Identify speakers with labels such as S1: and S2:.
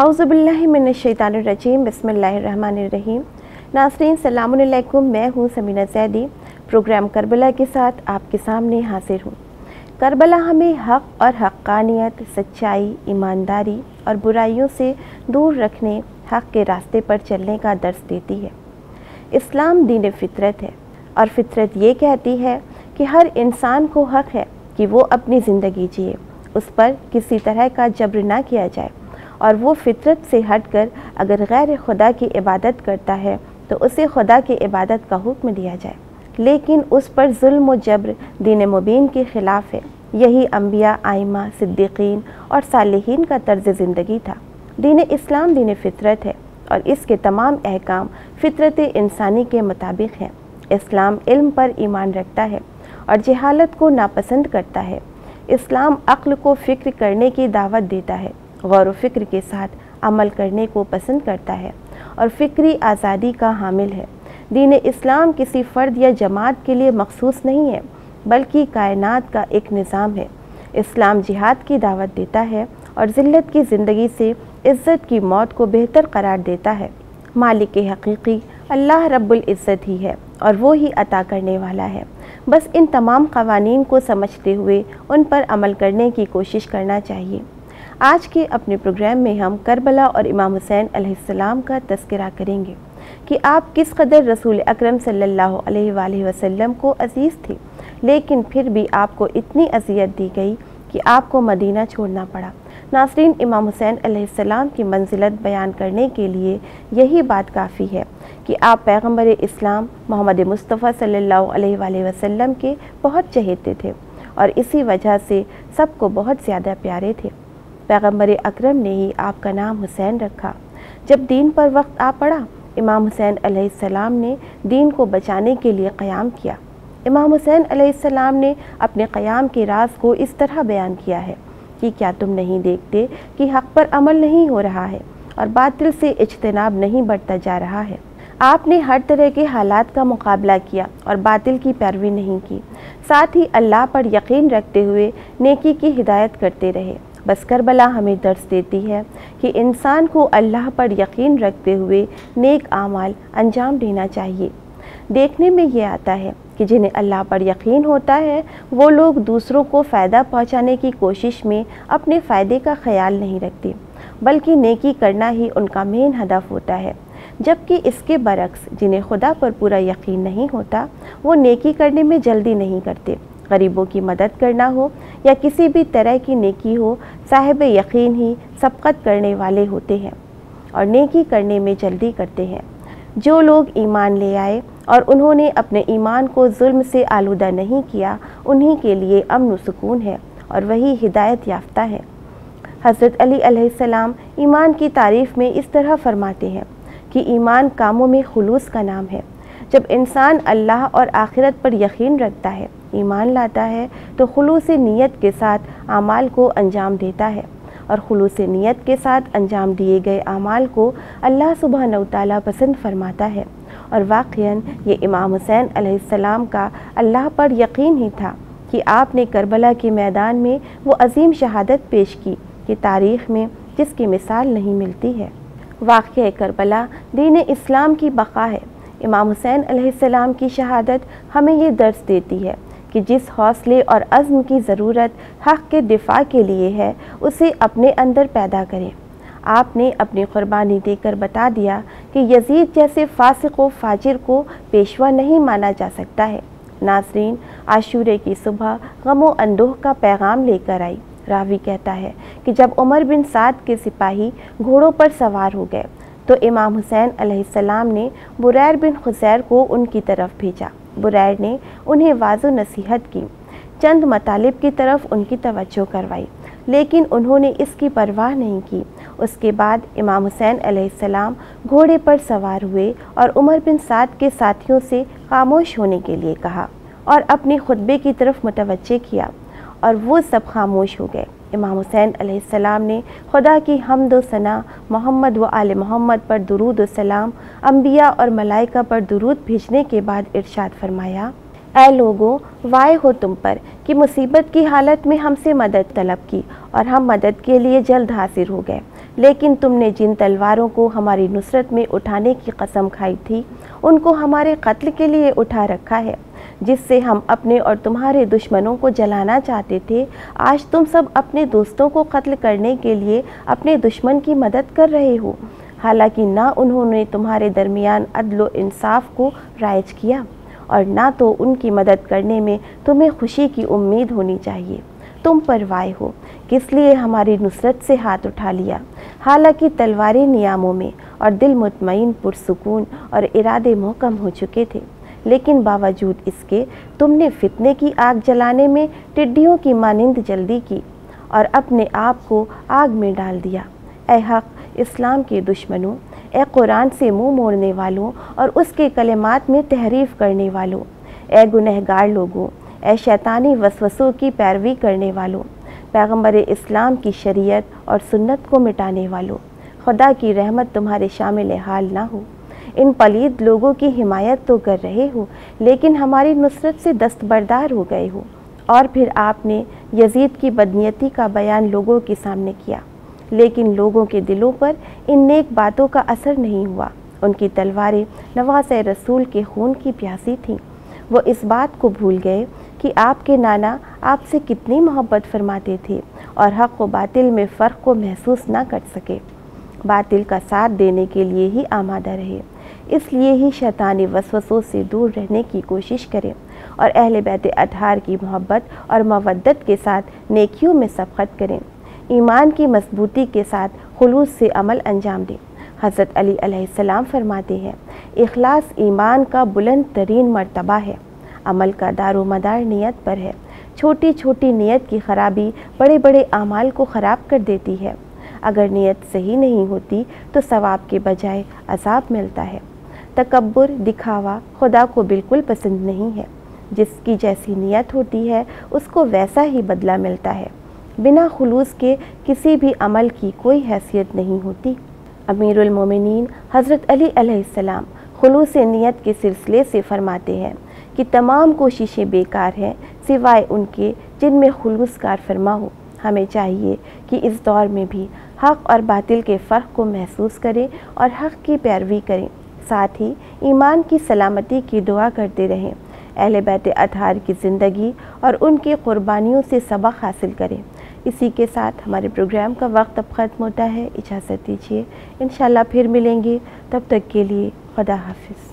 S1: आउज़बिल्लिमिनशैतानरजीम बसमीम नासरीन सलामुकुम मैं हूँ समीना जैदी, प्रोग्राम करबला के साथ आपके सामने हाजिर हूँ। करबला हमें हक़ और हक़ानियत सच्चाई, ईमानदारी और बुराइयों से दूर रखने, हक़ के रास्ते पर चलने का दर्स देती है। इस्लाम दीन फितरत है और फितरत ये कहती है कि हर इंसान को हक़ है कि वो अपनी ज़िंदगी जिए, उस पर किसी तरह का जब्र ना किया जाए। और वो फितरत से हटकर अगर गैर खुदा की इबादत करता है तो उसे खुदा की इबादत का हुक्म दिया जाए। लेकिन उस पर जुल्म जब्र दीन मुबीन के ख़िलाफ़ है। यही अम्बिया आइमा, सिद्दीकीन और सालहीन का तर्ज ज़िंदगी था। दीन इस्लाम, दीन फितरत है और इसके तमाम अहकाम फितरत इंसानी के मुताबिक हैं। इस्लाम इल्म पर ईमान रखता है और जहालत को नापसंद करता है। इस्लाम अक्ल को फ़िक्र करने की दावत देता है। गौर फ़िक्र के साथ अमल करने को पसंद करता है और फ़िक्री आज़ादी का हामिल है। दीन इस्लाम किसी फ़र्द या जमात के लिए मखसूस नहीं है, बल्कि कायनात का एक निज़ाम है। इस्लाम जिहाद की दावत देता है और ज़िल्लत की ज़िंदगी से इज़्ज़त की मौत को बेहतर करार देता है। मालिक हकीकी अल्लाह रब्बुल इज़्ज़त ही है और वो ही अता करने वाला है। बस इन तमाम कवानीन को समझते हुए उन पर अमल करने की कोशिश करना चाहिए। आज के अपने प्रोग्राम में हम करबला और इमाम हुसैन अलैहिस्सलाम का तस्करा करेंगे कि आप किस कदर रसूल अकरम अलैहि वसल्लम को अज़ीज़ थे। लेकिन फिर भी आपको इतनी अजियत दी गई कि आपको मदीना छोड़ना पड़ा। नासरीन, इमाम हुसैन अलैहिस्सलाम की मंजिलत बयान करने के लिए यही बात काफ़ी है कि आप पैगंबर इस्लाम मोहम्मद मुस्तफ़ा अलैहि वसल्लम के बहुत चहेते थे और इसी वजह से सबको बहुत ज़्यादा प्यारे थे। पैगंबर अक्रम ने ही आपका नाम हुसैन रखा। जब दीन पर वक्त आ पड़ा, इमाम हुसैन अलैहिस्सलाम ने दीन को बचाने के लिए क़याम किया। इमाम हुसैन अलैहिस्सलाम ने अपने क़याम के राज को इस तरह बयान किया है कि क्या तुम नहीं देखते कि हक़ पर अमल नहीं हो रहा है और बातिल से इजतनाब नहीं बढ़ता जा रहा है? आपने हर तरह के हालात का मुकाबला किया और बातिल की पैरवी नहीं की। साथ ही अल्लाह पर यकीन रखते हुए नेकी की हिदायत करते रहे। बस करबला हमें दर्ज देती है कि इंसान को अल्लाह पर यकीन रखते हुए नेक आमाल अंजाम देना चाहिए। देखने में ये आता है कि जिन्हें अल्लाह पर यकीन होता है, वो लोग दूसरों को फ़ायदा पहुँचाने की कोशिश में अपने फ़ायदे का ख्याल नहीं रखते, बल्कि नेकी करना ही उनका मेन हदफ होता है। जबकि इसके बरक्स जिन्हें खुदा पर पूरा यकीन नहीं होता, वो नेकी करने में जल्दी नहीं करते। गरीबों की मदद करना हो या किसी भी तरह की नेकी हो, साहिब यकीन ही सबकत करने वाले होते हैं और नेकी करने में जल्दी करते हैं। जो लोग ईमान ले आए और उन्होंने अपने ईमान को जुल्म से आलूदा नहीं किया, उन्हीं के लिए अमन सुकून है और वही हिदायत याफ्ता है। हज़रत अली ईमान की तारीफ़ में इस तरह फरमाते हैं कि ईमान कामों में खलूस का नाम है। जब इंसान अल्लाह और आखिरत पर यकीन रखता है, ईमान लाता है तो खलूस नीयत के साथ अमाल को अंजाम देता है। और खलूस नीयत के साथ अंजाम दिए गए अमाल को अल्लाह सुबह ताला पसंद फरमाता है। और वाक़ ये इमाम हुसैन अलैहिस्सलाम का अल्लाह पर यकीन ही था कि आपने करबला के मैदान में वो अजीम शहादत पेश की कि तारीख़ में जिसकी मिसाल नहीं मिलती है। वाक़ करबला दीन इस्लाम की बका है। इमाम हुसैन अलैहिस्सलाम की शहादत हमें ये दर्ज देती है कि जिस हौसले और अज़्म की ज़रूरत हक़ के दिफा के लिए है, उसे अपने अंदर पैदा करें। आपने अपनी क़ुरबानी देकर बता दिया कि यजीद जैसे फ़ासिक व फाजिर को पेशवा नहीं माना जा सकता है। नासरीन, आशूरे की सुबह गमो अंदोह का पैगाम लेकर आई। रावी कहता है कि जब उमर बिन साद के सिपाही घोड़ों पर सवार हो गए तो इमाम हुसैन अलैहिस्सलाम ने बुरैर बिन खुसैर को उनकी तरफ़ भेजा। बुरैर ने उन्हें वाजो नसीहत की। चंद मतालिब की तरफ़ उनकी तवज्जो करवाई, लेकिन उन्होंने इसकी परवाह नहीं की। उसके बाद इमाम हुसैन अलैहिस्सलाम घोड़े पर सवार हुए और उमर बिन साद के साथियों से खामोश होने के लिए कहा और अपने खुतबे की तरफ़ मुतवजह किया और वो सब खामोश हो गए। इमाम हुसैन अलैहिस्सलाम ने खुदा की हमद सना मोहम्मद व आल मोहम्मद पर दरूद सलाम अम्बिया और मलाइका पर दरूद भेजने के बाद इरशाद फरमाया, ऐ लोगों वाय हो तुम पर कि मुसीबत की हालत में हमसे मदद तलब की और हम मदद के लिए जल्द हाजिर हो गए। लेकिन तुमने जिन तलवारों को हमारी नुसरत में उठाने की कसम खाई थी उनको हमारे कत्ल के लिए उठा रखा है, जिससे हम अपने और तुम्हारे दुश्मनों को जलाना चाहते थे। आज तुम सब अपने दोस्तों को कत्ल करने के लिए अपने दुश्मन की मदद कर रहे हो। हालाँकि ना उन्होंने तुम्हारे दरमियान अदलो इंसाफ को राइज किया, और ना तो उनकी मदद करने में तुम्हें खुशी की उम्मीद होनी चाहिए। तुम परवाए हो किस लिए हमारी नुसरत से हाथ उठा लिया? हालाँकि तलवारें नियामों में और दिल मुतमिन पुरसकून और इरादे मोहकम हो चुके थे, लेकिन बावजूद इसके तुमने फितने की आग जलाने में टिड्डियों की मानिंद जल्दी की और अपने आप को आग में डाल दिया। ए हक, इस्लाम के दुश्मनों, ए कुरान से मुँह मोड़ने वालों और उसके कलेमात में तहरीफ करने वालों, ए गुनहगार लोगों शैतानी वसवसों की पैरवी करने वालों पैगंबर इस्लाम की शरीयत और सुन्नत को मिटाने वालों, खुदा की रहमत तुम्हारे शामिल हाल ना हो। इन पलीद लोगों की हिमायत तो कर रहे हो, लेकिन हमारी नुसरत से दस्तबरदार हो गए हो। और फिर आपने यजीद की बदनीयती का बयान लोगों के सामने किया। लेकिन लोगों के दिलों पर इन नेक बातों का असर नहीं हुआ। उनकी तलवारें नवाज़ रसूल के खून की प्यासी थीं। वो इस बात को भूल गए कि आपके नाना आपसे कितनी मोहब्बत फरमाते थे और हक़ व बातिल में फ़र्क को महसूस ना कर सके। बातिल का साथ देने के लिए ही आमादा रहे। इसलिए ही शैतानी वसवसों से दूर रहने की कोशिश करें और अहल बैत अतहार की मोहब्बत और मवदत के साथ नेकियों में सबकत करें। ईमान की मजबूती के साथ खलूस से अमल अंजाम दें। हज़रत अली फरमाते हैं, इखलास ईमान का बुलंद तरीन मरतबा है। अमल का दारो मदार नीयत पर है। छोटी छोटी नीयत की खराबी बड़े बड़े अमाल को ख़राब कर देती है। अगर नीयत सही नहीं होती तो सवाब के बजाय अजाब मिलता है। तकबर दिखावा खुदा को बिल्कुल पसंद नहीं है। जिसकी जैसी नीयत होती है, उसको वैसा ही बदला मिलता है। बिना खलूस के किसी भी अमल की कोई हैसियत नहीं होती। अमीरमिन हज़रत अली अलैहिस्सलाम खलूस नीयत के सिलसिले से फरमाते हैं कि तमाम कोशिशें बेकार हैं, सिवाय उनके, जिनमें खलूस कार फरमा हो हमें चाहिए कि इस दौर में भी हक़ और बातिल के फ़र्क को महसूस करें और हक़ की पैरवी करें। साथ ही, ईमान की सलामती की दुआ करते रहें। अहल बैत अतहार की ज़िंदगी और उनकी क़ुरबानियों से सबक हासिल करें। इसी के साथ हमारे प्रोग्राम का वक्त अब ख़त्म होता है। इजाज़त दीजिए। इन फिर मिलेंगे। तब तक के लिए खुदा हाफिज़।